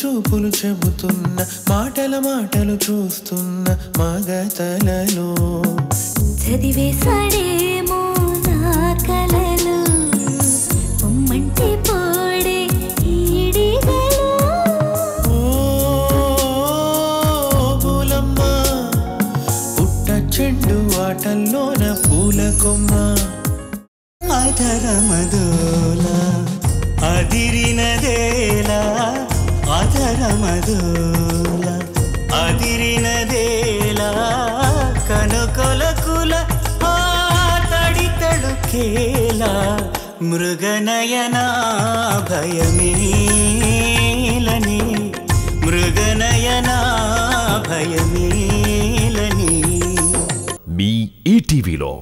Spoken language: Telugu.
చూపులు చెబుతున్న మాటల మాటలు చూస్తున్న మగతలలో చదివేశాడేమో నా కలలు పొమ్మంటే పోడే ఈడిగలు. ఓ బులమ్మ పుట్ట చెండు ఆటల్లోన పూల కొమ్మ. అధరమదోల అదిరినదేలా అధరమదోల అదిరినదేలా కనుకొలకుల ఆ తడి తడుకేలా మృగనయనా భయమేలని మృగనయనా భయమేలని మీ ఈటీవీలో